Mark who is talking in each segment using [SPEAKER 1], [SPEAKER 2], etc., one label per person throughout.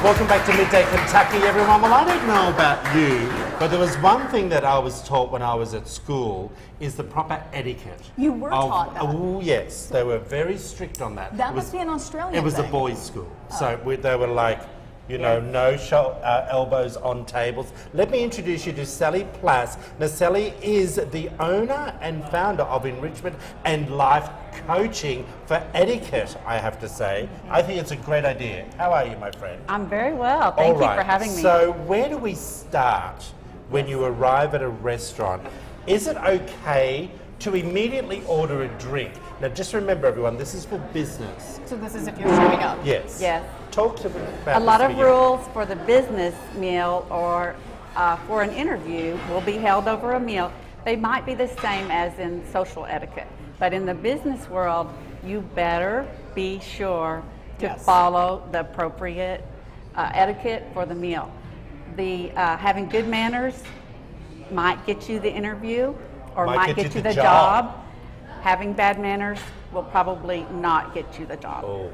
[SPEAKER 1] Welcome back to Midday Kentucky, everyone. Well, I don't know about you, but there was one thing that I was taught when I was at school is the proper etiquette.
[SPEAKER 2] You were
[SPEAKER 1] of-
[SPEAKER 2] taught that?
[SPEAKER 1] Oh, yes. They were very strict on that.
[SPEAKER 2] That
[SPEAKER 1] It
[SPEAKER 2] must be an Australian
[SPEAKER 1] It was a boys' school. So oh. we, they were like, you know, no sho- uh, elbows on tables. Let me introduce you to Sallie Plass. Now, Sallie is the owner and founder of Enrichment and Life Coaching for Etiquette, I have to say. I think it's a great idea. How are you, my friend?
[SPEAKER 3] I'm very well. Thank
[SPEAKER 1] All
[SPEAKER 3] you
[SPEAKER 1] right.
[SPEAKER 3] for having me.
[SPEAKER 1] So, where do we start when you arrive at a restaurant? Is it okay to immediately order a drink? Now, just remember, everyone, this is for business.
[SPEAKER 2] So this is if you're showing up.
[SPEAKER 1] Yes.
[SPEAKER 3] Yes.
[SPEAKER 1] Talk to about
[SPEAKER 3] a lot of rules for the business meal or uh, for an interview will be held over a meal. They might be the same as in social etiquette, but in the business world, you better be sure to
[SPEAKER 2] Yes.
[SPEAKER 3] follow the appropriate uh, etiquette for the meal. The uh, having good manners might get you the interview or
[SPEAKER 1] Might
[SPEAKER 3] might,
[SPEAKER 1] get
[SPEAKER 3] get,
[SPEAKER 1] you
[SPEAKER 3] you
[SPEAKER 1] the
[SPEAKER 3] the
[SPEAKER 1] job.
[SPEAKER 3] job. Having bad manners will probably not get you the job.
[SPEAKER 1] Oh.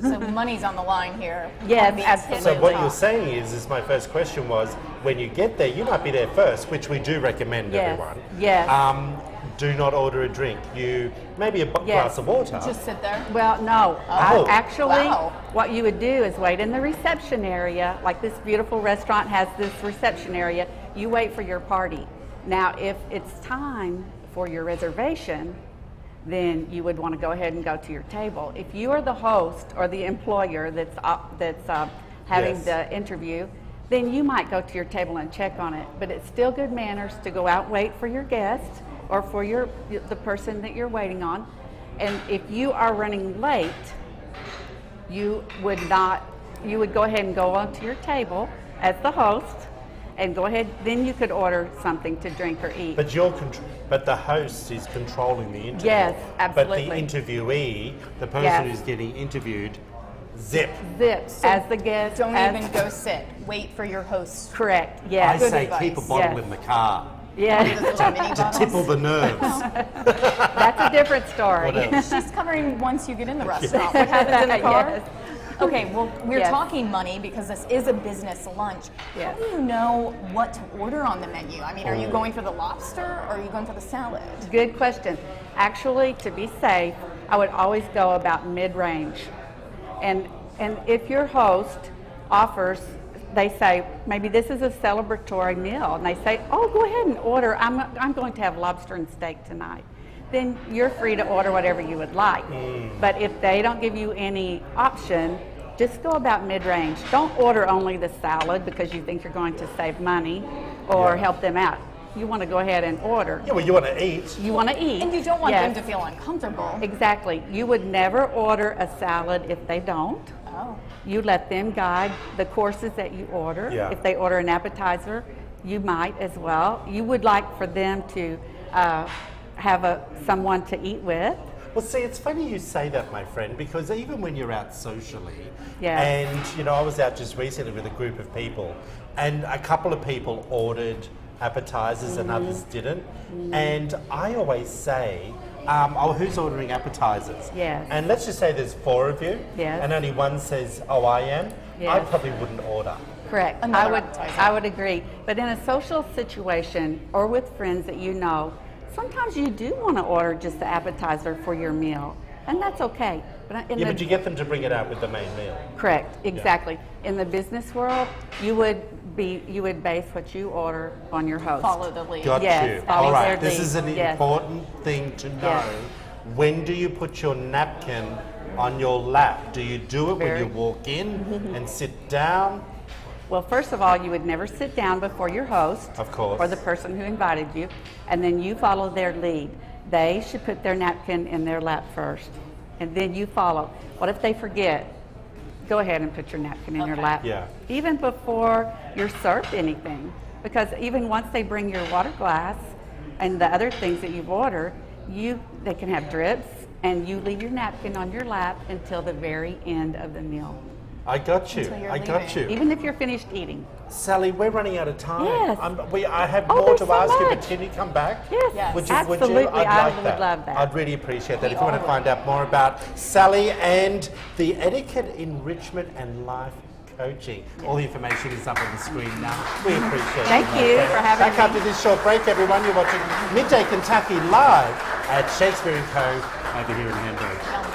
[SPEAKER 2] So money's on the line here.
[SPEAKER 3] Yes, absolutely.
[SPEAKER 1] So, what you're saying is, is my first question was when you get there, you might be there first, which we do recommend
[SPEAKER 3] Yes,
[SPEAKER 1] everyone.
[SPEAKER 3] yes.
[SPEAKER 1] Um, do not order a drink. You maybe a
[SPEAKER 3] Yes.
[SPEAKER 1] glass of water.
[SPEAKER 2] Just sit there.
[SPEAKER 3] Well, no.
[SPEAKER 1] Oh.
[SPEAKER 3] I, actually,
[SPEAKER 2] Wow.
[SPEAKER 3] what you would do is wait in the reception area. Like this beautiful restaurant has this reception area. You wait for your party. Now, if it's time for your reservation, then you would want to go ahead and go to your table. If you are the host or the employer that's up, that's uh, having
[SPEAKER 1] Yes.
[SPEAKER 3] the interview, then you might go to your table and check on it. But it's still good manners to go out wait for your guest or for your the person that you're waiting on. And if you are running late, you would not you would go ahead and go onto your table as the host and go ahead then you could order something to drink or eat.
[SPEAKER 1] But you're contr- but the host is controlling the interview.
[SPEAKER 3] Yes, absolutely.
[SPEAKER 1] But the interviewee, the person
[SPEAKER 3] Yes.
[SPEAKER 1] who's getting interviewed, zip.
[SPEAKER 3] Zip as the guest.
[SPEAKER 2] Don't even go sit. Wait for your host.
[SPEAKER 3] Correct.
[SPEAKER 1] I
[SPEAKER 3] Yes.
[SPEAKER 2] Good
[SPEAKER 1] say
[SPEAKER 2] advice.
[SPEAKER 1] keep a bottle
[SPEAKER 3] Yes.
[SPEAKER 1] in the car
[SPEAKER 3] Yeah.
[SPEAKER 2] Those little mini
[SPEAKER 1] to
[SPEAKER 2] bottles.
[SPEAKER 1] tickle the nerves.
[SPEAKER 3] That's a different story.
[SPEAKER 1] What else?
[SPEAKER 2] She's covering once you get in the restaurant. What happens in the car?
[SPEAKER 3] Yes.
[SPEAKER 2] Okay, well, we're
[SPEAKER 3] Yes.
[SPEAKER 2] talking money because this is a business lunch.
[SPEAKER 3] Yes.
[SPEAKER 2] How do you know what to order on the menu? I mean, are you
[SPEAKER 1] Oh.
[SPEAKER 2] going for the lobster or are you going for the salad?
[SPEAKER 3] Good question. Actually, to be safe, I would always go about mid-range. And and if your host offers, they say maybe this is a celebratory meal, and they say, "Oh, go ahead and order. I'm I'm going to have lobster and steak tonight." Then you're free to order whatever you would like. But if they don't give you any option, just go about mid-range. Don't order only the salad because you think you're going to save money or
[SPEAKER 1] Yeah.
[SPEAKER 3] help them out. You want to go ahead and order.
[SPEAKER 1] yeah, well, you want to eat.
[SPEAKER 3] You want to eat.
[SPEAKER 2] And you don't want
[SPEAKER 3] Yes.
[SPEAKER 2] them to feel uncomfortable.
[SPEAKER 3] Exactly. You would never order a salad if they don't.
[SPEAKER 2] Oh.
[SPEAKER 3] You let them guide the courses that you order.
[SPEAKER 1] Yeah.
[SPEAKER 3] If they order an appetizer, you might as well. You would like for them to uh, have a someone to eat with.
[SPEAKER 1] Well, see, it's funny you say that, my friend, because even when you're out socially,
[SPEAKER 3] Yeah.
[SPEAKER 1] and you know, I was out just recently with a group of people, and a couple of people ordered appetizers and
[SPEAKER 3] Mm-hmm.
[SPEAKER 1] others didn't, and I always say. Um, oh, who's ordering appetizers?
[SPEAKER 3] Yes.
[SPEAKER 1] And let's just say there's four of you,
[SPEAKER 3] Yes.
[SPEAKER 1] and only one says, "Oh, I am." I probably wouldn't order.
[SPEAKER 3] Correct. I would
[SPEAKER 2] appetizer.
[SPEAKER 3] I would agree. But in a social situation or with friends that you know, sometimes you do want to order just the appetizer for your meal, and that's okay. But in
[SPEAKER 1] Yeah,
[SPEAKER 3] the
[SPEAKER 1] but you get them to bring it out with the main meal.
[SPEAKER 3] Correct, exactly. In the business world, you would be, you would base what you order on your host.
[SPEAKER 2] Follow the lead.
[SPEAKER 1] Got
[SPEAKER 3] Yes,
[SPEAKER 1] you. All right. This
[SPEAKER 3] lead.
[SPEAKER 1] is an
[SPEAKER 3] Yes.
[SPEAKER 1] important thing to know.
[SPEAKER 3] Yes.
[SPEAKER 1] When do you put your napkin on your lap? Do you do it
[SPEAKER 3] Very-
[SPEAKER 1] when you walk in and sit down?
[SPEAKER 3] Well, first of all, you would never sit down before your host.
[SPEAKER 1] Of course.
[SPEAKER 3] Or the person who invited you, and then you follow their lead. They should put their napkin in their lap first, and then you follow. What if they forget? Go ahead and put your napkin in your lap.
[SPEAKER 1] Yeah.
[SPEAKER 3] Even before you're served anything. Because even once they bring your water glass and the other things that you've ordered, you they can have drips and you leave your napkin on your lap until the very end of the meal.
[SPEAKER 1] I got you.
[SPEAKER 2] Until you're
[SPEAKER 1] I got
[SPEAKER 2] leaving.
[SPEAKER 1] you.
[SPEAKER 3] Even if you're finished eating.
[SPEAKER 1] Sallie, we're running out of time.
[SPEAKER 3] Yes.
[SPEAKER 1] I'm, we, I have
[SPEAKER 3] Oh,
[SPEAKER 1] more to
[SPEAKER 3] so
[SPEAKER 1] ask you, but can you come back?
[SPEAKER 3] Yes,
[SPEAKER 2] Yes.
[SPEAKER 1] Would you,
[SPEAKER 3] absolutely.
[SPEAKER 1] Would you? I'd
[SPEAKER 3] I
[SPEAKER 1] like
[SPEAKER 3] would
[SPEAKER 1] that.
[SPEAKER 3] love that.
[SPEAKER 1] I'd really appreciate that.
[SPEAKER 2] We
[SPEAKER 1] if you want to find out more about Sallie and the Etiquette Enrichment and Life Coaching. All the information is up on the screen now. We appreciate
[SPEAKER 3] Thank
[SPEAKER 1] it.
[SPEAKER 3] Thank you for having
[SPEAKER 1] Back
[SPEAKER 3] me.
[SPEAKER 1] after this short break, everyone. You're watching Midday Kentucky live at Shakespeare & Co. over here in Hamburg.